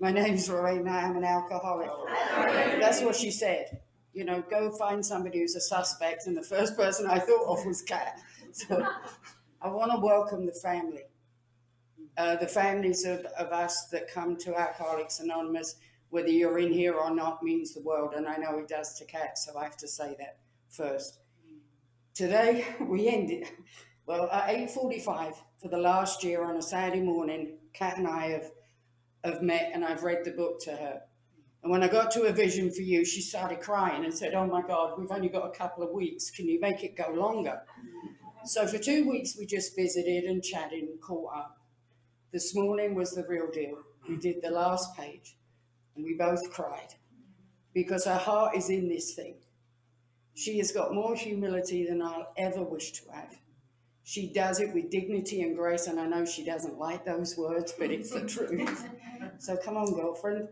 My name's Lorraine, I'm an alcoholic. That's what she said. You know, go find somebody who's a suspect, and the first person I thought of was Kat. So I want to welcome the family. Uh, the families of, of us that come to Alcoholics Anonymous, whether you're in here or not, means the world, and I know it does to Kat, so I have to say that first. Today, we ended, well, at 8.45 for the last year on a Saturday morning, Kat and I have, have met and I've read the book to her. And when I got to a vision for you, she started crying and said, Oh my God, we've only got a couple of weeks. Can you make it go longer? So for two weeks, we just visited and chatted and caught up. This morning was the real deal. We did the last page and we both cried because her heart is in this thing. She has got more humility than I'll ever wish to have. She does it with dignity and grace, and I know she doesn't like those words, but it's the truth. So come on, girlfriend.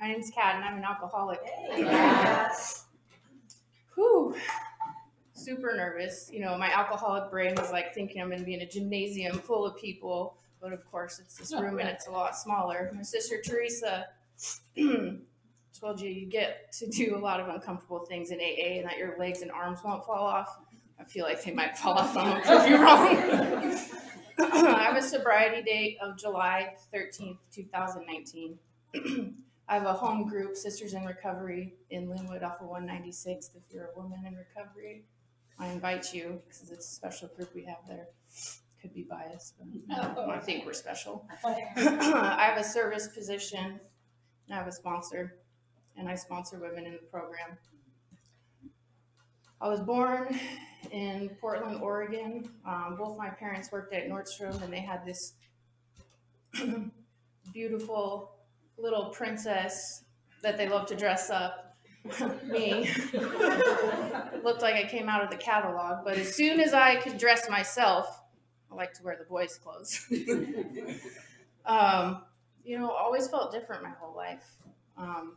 My name's Kat, and I'm an alcoholic. Whew. Super nervous. You know, my alcoholic brain was like thinking I'm going to be in a gymnasium full of people, but of course it's this room and it's a lot smaller. My sister Teresa told you you get to do a lot of uncomfortable things in AA and that your legs and arms won't fall off. I feel like they might fall off. I'm prove you wrong. I have a sobriety date of July 13th, 2019. I have a home group, Sisters in Recovery, in Lynnwood off of 196. If you're a woman in recovery, I invite you because it's a special group we have there. Could be biased, but I think we're special. I have a service position, and I have a sponsor, and I sponsor women in the program. I was born in Portland, Oregon. Um, both my parents worked at Nordstrom, and they had this beautiful little princess that they love to dress up. Me. Looked like I came out of the catalog, but as soon as I could dress myself, I like to wear the boys' clothes. um, you know, always felt different my whole life. Um,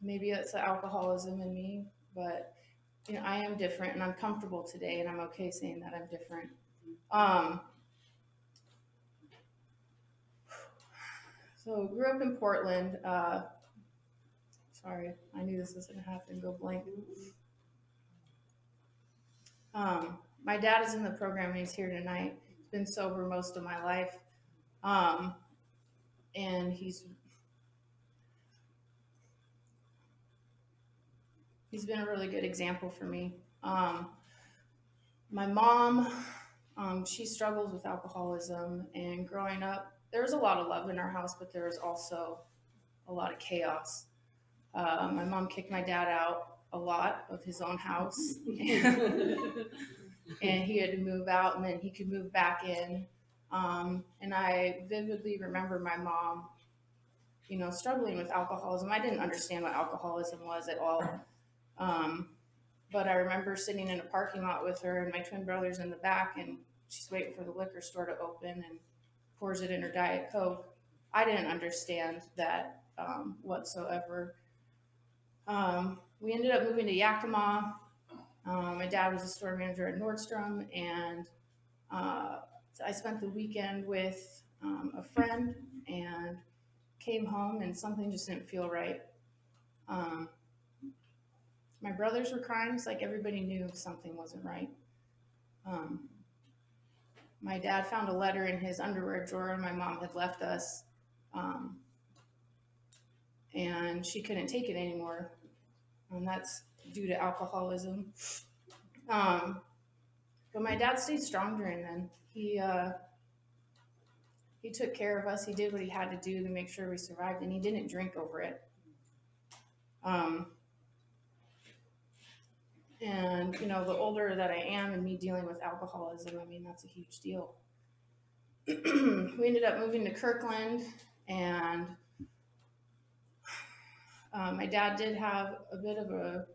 maybe it's the alcoholism in me, but you know, I am different and I'm comfortable today and I'm okay saying that I'm different. Um, so grew up in Portland. Uh, sorry, I knew this was gonna happen. Go blank. Um, my dad is in the program and he's here tonight. He's been sober most of my life. Um, and he's he's been a really good example for me. Um, my mom, um, she struggles with alcoholism, and growing up, there was a lot of love in our house, but there was also a lot of chaos. Uh, my mom kicked my dad out a lot of his own house, and he had to move out, and then he could move back in. Um, and I vividly remember my mom, you know, struggling with alcoholism. I didn't understand what alcoholism was at all. Um, but I remember sitting in a parking lot with her and my twin brothers in the back, and she's waiting for the liquor store to open and pours it in her Diet Coke. I didn't understand that um, whatsoever. Um, we ended up moving to Yakima. Um, my dad was a store manager at Nordstrom, and uh, I spent the weekend with um, a friend and came home, and something just didn't feel right. Um, my brothers were crying. It's like everybody knew something wasn't right. Um, my dad found a letter in his underwear drawer, and my mom had left us. Um, and she couldn't take it anymore. And that's due to alcoholism. Um, but my dad stayed strong during then. He uh, he took care of us. He did what he had to do to make sure we survived, and he didn't drink over it. Um, and you know, the older that I am, and me dealing with alcoholism, I mean, that's a huge deal. we ended up moving to Kirkland, and um, my dad did have a bit of a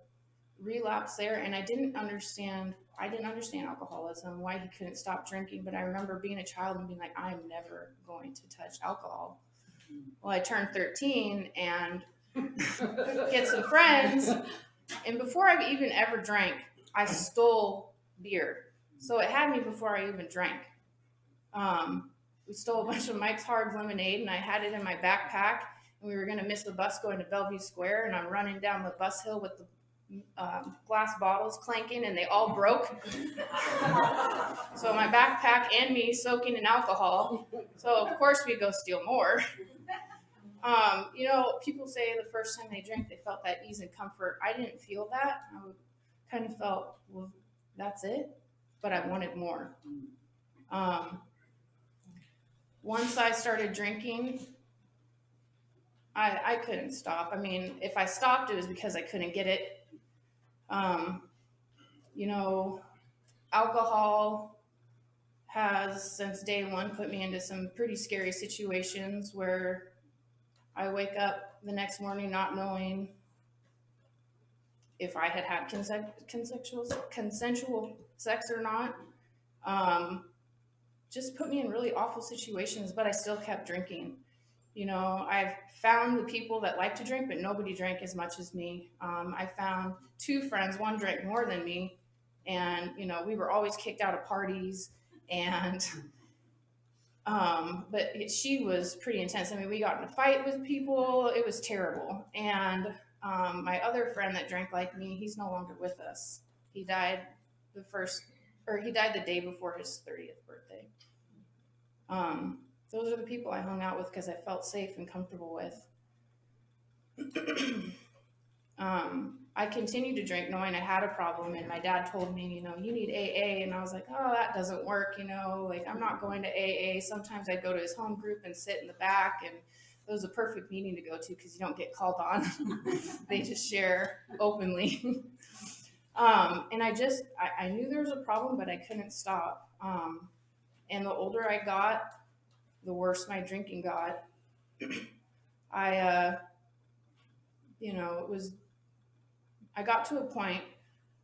relapse there, and I didn't understand. I didn't understand alcoholism, why he couldn't stop drinking. But I remember being a child and being like, I'm never going to touch alcohol. Well, I turned 13, and get some friends. And before I've even ever drank, I stole beer. So it had me before I even drank. Um, we stole a bunch of Mike's Hard Lemonade and I had it in my backpack. And we were going to miss the bus going to Bellevue Square. And I'm running down the bus hill with the um, glass bottles clanking and they all broke. so my backpack and me soaking in alcohol. So of course we go steal more. Um, you know, people say the first time they drink they felt that ease and comfort. I didn't feel that. I kind of felt, well, that's it, but I wanted more. Um, once I started drinking, I, I couldn't stop. I mean, if I stopped, it was because I couldn't get it um, you know, alcohol has since day one put me into some pretty scary situations where I wake up the next morning not knowing if I had had consensual consensual sex or not. Um, just put me in really awful situations, but I still kept drinking. You know, I've found the people that like to drink, but nobody drank as much as me. Um, I found two friends, one drank more than me, and you know, we were always kicked out of parties. And um, but it, she was pretty intense. I mean, we got in a fight with people. It was terrible. And um, my other friend that drank like me, he's no longer with us. He died the first, or he died the day before his 30th birthday. Um, those are the people I hung out with because I felt safe and comfortable with. um, I continued to drink knowing I had a problem, and my dad told me, you know, you need AA, and I was like, oh, that doesn't work, you know, like I'm not going to AA. Sometimes I'd go to his home group and sit in the back, and it was a perfect meeting to go to because you don't get called on. they just share openly. um, and I just, I, I, knew there was a problem, but I couldn't stop. Um, and the older I got, the worse my drinking got. I, uh, you know, it was, I got to a point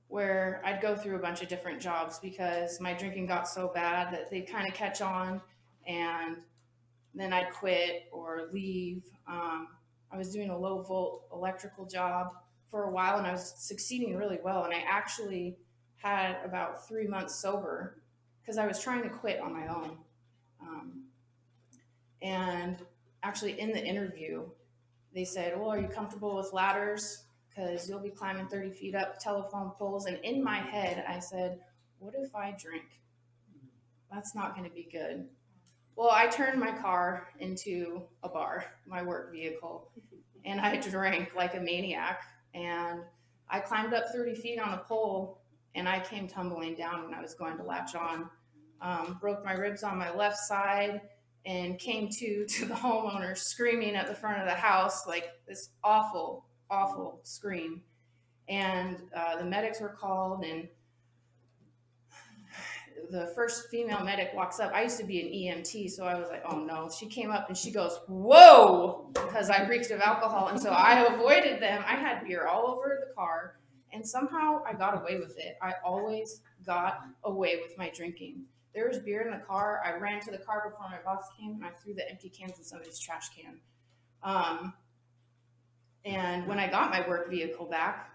where I'd go through a bunch of different jobs because my drinking got so bad that they kind of catch on and then I'd quit or leave. Um, I was doing a low volt electrical job for a while and I was succeeding really well. And I actually had about three months sober because I was trying to quit on my own. Um, and actually, in the interview, they said, Well, are you comfortable with ladders? Because you'll be climbing 30 feet up telephone poles. And in my head, I said, What if I drink? That's not going to be good. Well, I turned my car into a bar, my work vehicle, and I drank like a maniac. And I climbed up 30 feet on a pole and I came tumbling down when I was going to latch on. Um, broke my ribs on my left side and came to to the homeowner screaming at the front of the house like this awful awful scream. And uh, the medics were called and the first female medic walks up. I used to be an emt so i was like oh no. She came up and she goes whoa because i reeked of alcohol and so i avoided them. I had beer all over the car and somehow i got away with it. I always got away with my drinking there was beer in the car. I ran to the car before my boss came and I threw the empty cans in somebody's trash can. Um, and when I got my work vehicle back,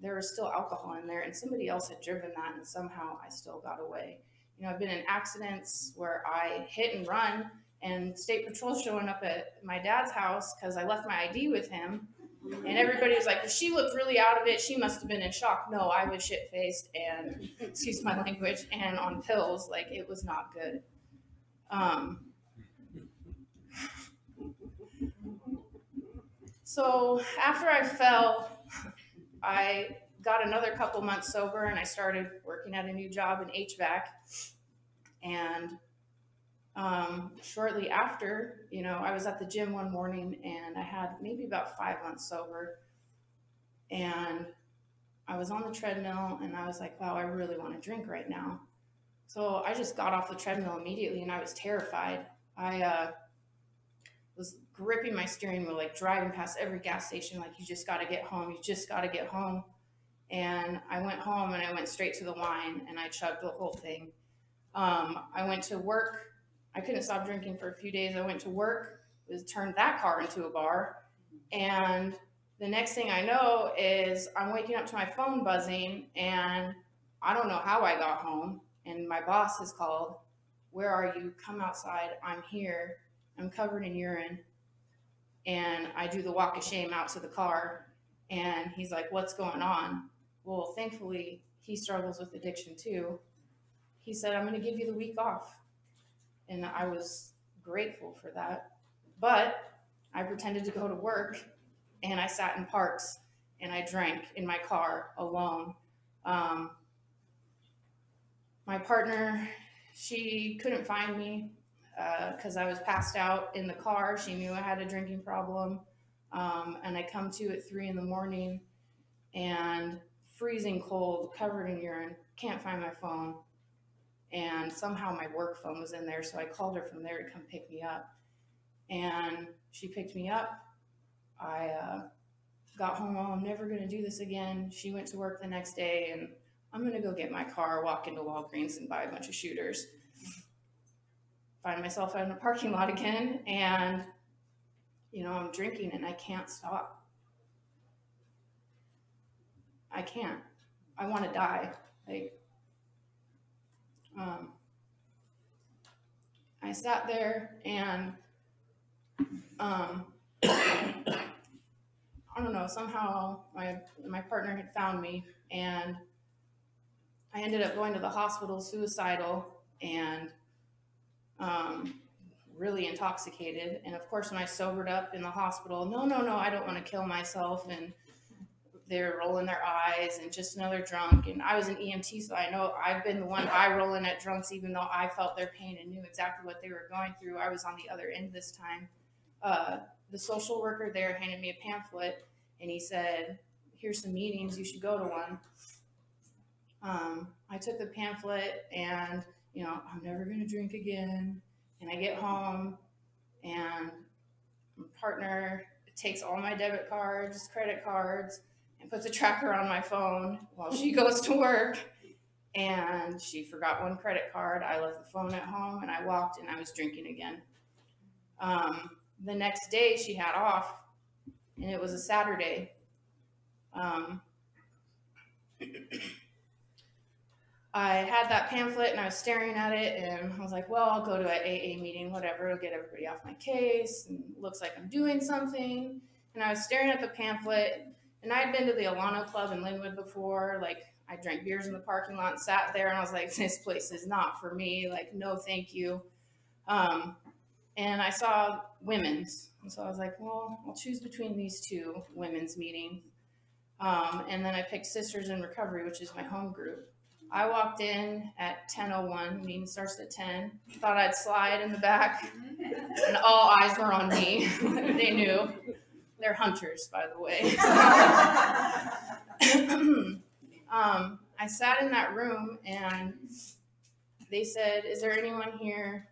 there was still alcohol in there, and somebody else had driven that, and somehow I still got away. You know, I've been in accidents where I hit and run, and state patrol showing up at my dad's house because I left my ID with him, and everybody was like, she looked really out of it. She must have been in shock. No, I was shit faced and, excuse my language, and on pills. Like, it was not good. Um, so after I fell, I got another couple months sober and I started working at a new job in HVAC. And um, shortly after, you know, I was at the gym one morning and I had maybe about five months sober. And I was on the treadmill and I was like, wow, I really want to drink right now. So I just got off the treadmill immediately and I was terrified. I uh, was gripping my steering wheel, like driving past every gas station, like, you just got to get home. You just got to get home. And I went home and I went straight to the wine and I chugged the whole thing. Um, I went to work I couldn't stop drinking for a few days. I went to work, was turned that car into a bar, And the next thing I know is I'm waking up to my phone buzzing, and I don't know how I got home. And my boss has called, Where are you? Come outside. I'm here. I'm covered in urine. And I do the walk of shame out to the car. And he's like, What's going on? Well, thankfully, he struggles with addiction too. He said, I'm going to give you the week off. And I was grateful for that. But I pretended to go to work and I sat in parks and I drank in my car alone. Um, my partner, she couldn't find me because uh, I was passed out in the car. She knew I had a drinking problem. Um, and I come to at three in the morning and freezing cold, covered in urine, can't find my phone. And somehow my work phone was in there, so I called her from there to come pick me up. And she picked me up. I uh, got home, oh, I'm never going to do this again. She went to work the next day, and I'm going to go get my car, walk into Walgreens, and buy a bunch of shooters. Find myself out in a parking lot again, and you know, I'm drinking and I can't stop. I can't. I want to die. Like, um, I sat there and, um, I don't know. Somehow my my partner had found me, and I ended up going to the hospital, suicidal, and um, really intoxicated. And of course, when I sobered up in the hospital, no, no, no, I don't want to kill myself. And they're rolling their eyes and just another drunk. And I was an EMT, so I know I've been the one eye rolling at drunks, even though I felt their pain and knew exactly what they were going through. I was on the other end this time. Uh, the social worker there handed me a pamphlet and he said, Here's some meetings, you should go to one. Um, I took the pamphlet and, you know, I'm never going to drink again. And I get home and my partner takes all my debit cards, credit cards, and puts a tracker on my phone while she goes to work. And she forgot one credit card. I left the phone at home and I walked and I was drinking again. Um, the next day she had off and it was a Saturday. Um, I had that pamphlet and I was staring at it and I was like, well, I'll go to an AA meeting, whatever, it'll get everybody off my case and looks like I'm doing something. And I was staring at the pamphlet and I'd been to the Alano Club in Lynnwood before. Like I drank beers in the parking lot and sat there and I was like, this place is not for me. Like, no, thank you. Um, and I saw women's. And so I was like, well, I'll choose between these two women's meetings. Um, and then I picked Sisters in Recovery, which is my home group. I walked in at 10:01. Meeting starts at 10. Thought I'd slide in the back, and all eyes were on me. they knew. They're hunters, by the way. um, I sat in that room, and they said, "Is there anyone here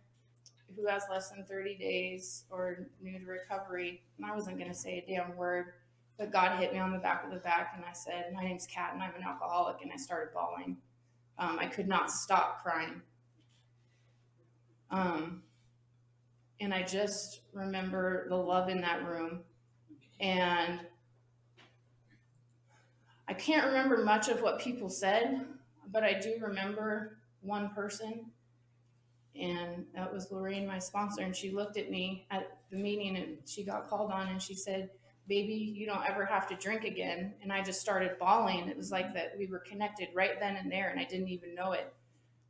who has less than 30 days or new to recovery?" And I wasn't going to say a damn word, but God hit me on the back of the back, and I said, "My name's Kat, and I'm an alcoholic," and I started bawling. Um, I could not stop crying. Um, and I just remember the love in that room. And I can't remember much of what people said, but I do remember one person, and that was Lorraine, my sponsor. And she looked at me at the meeting and she got called on and she said, baby, you don't ever have to drink again. And I just started bawling. It was like that we were connected right then and there, and I didn't even know it.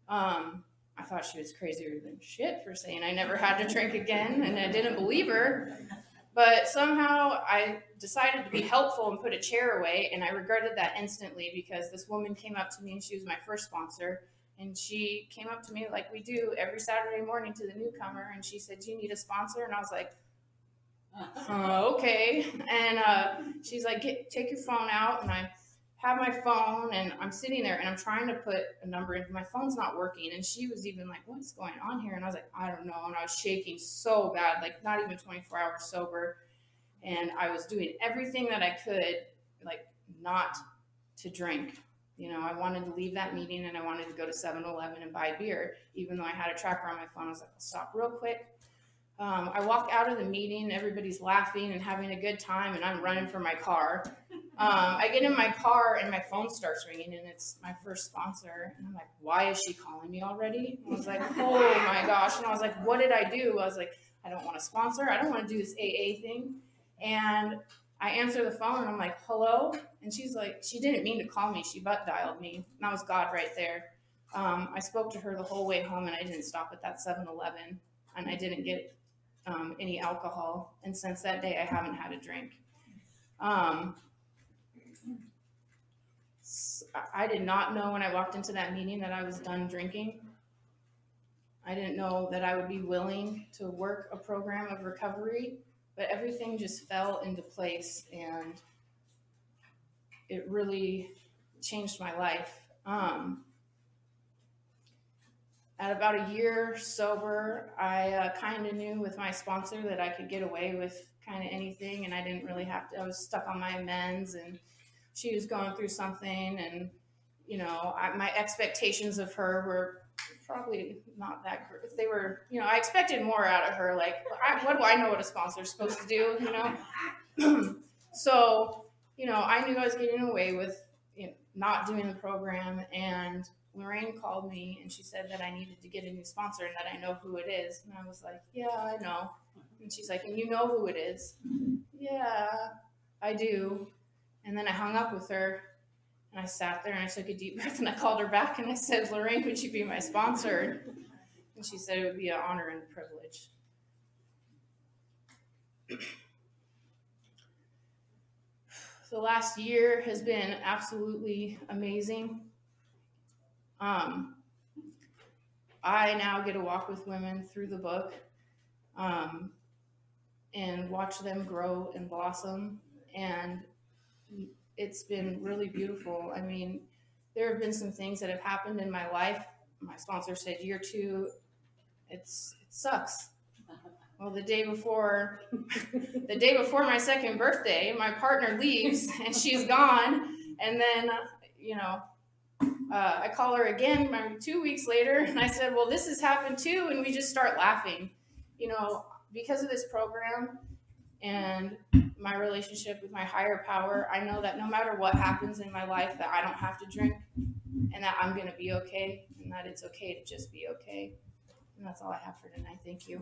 Um, I thought she was crazier than shit for saying I never had to drink again, and I didn't believe her. But somehow I decided to be helpful and put a chair away, and I regretted that instantly because this woman came up to me and she was my first sponsor. And she came up to me like we do every Saturday morning to the newcomer, and she said, Do you need a sponsor? And I was like, uh, okay. And uh, she's like, take your phone out. And I have my phone and I'm sitting there and I'm trying to put a number in. My phone's not working. And she was even like, what's going on here? And I was like, I don't know. And I was shaking so bad, like not even 24 hours sober. And I was doing everything that I could, like not to drink. You know, I wanted to leave that meeting and I wanted to go to 7 Eleven and buy beer, even though I had a tracker on my phone. I was like, I'll stop real quick Um, I walk out of the meeting, everybody's laughing and having a good time, and I'm running for my car. Um, I get in my car and my phone starts ringing, and it's my first sponsor. And I'm like, why is she calling me already? I was like, oh my gosh. And I was like, what did I do? I was like, I don't want to sponsor. I don't want to do this AA thing. And I answer the phone and I'm like, hello? And she's like, she didn't mean to call me. She butt dialed me. And that was God right there. Um, I spoke to her the whole way home and I didn't stop at that 7 Eleven and I didn't get um, any alcohol. And since that day, I haven't had a drink. Um, I did not know when I walked into that meeting that I was done drinking. I didn't know that I would be willing to work a program of recovery, but everything just fell into place and it really changed my life. Um, at about a year sober, I uh, kind of knew with my sponsor that I could get away with kind of anything, and I didn't really have to. I was stuck on my amends, and she was going through something, and you know, I, my expectations of her were probably not that great. They were, you know, I expected more out of her. Like, I, what do I know what a sponsor's supposed to do? You know, so you know, I knew I was getting away with you know, not doing the program, and Lorraine called me and she said that I needed to get a new sponsor and that I know who it is. And I was like, Yeah, I know. And she's like, And you know who it is? Yeah, I do. And then I hung up with her and I sat there and I took a deep breath and I called her back and I said, Lorraine, would you be my sponsor? And she said it would be an honor and a privilege. The last year has been absolutely amazing. Um, I now get to walk with women through the book um, and watch them grow and blossom. And it's been really beautiful. I mean, there have been some things that have happened in my life. My sponsor said, year two, it's, it sucks. Well, the day before, the day before my second birthday, my partner leaves and she's gone. And then, you know, uh, I call her again two weeks later, and I said, "Well, this has happened too," and we just start laughing. You know, because of this program and my relationship with my higher power, I know that no matter what happens in my life, that I don't have to drink, and that I'm going to be okay, and that it's okay to just be okay. And that's all I have for tonight. Thank you.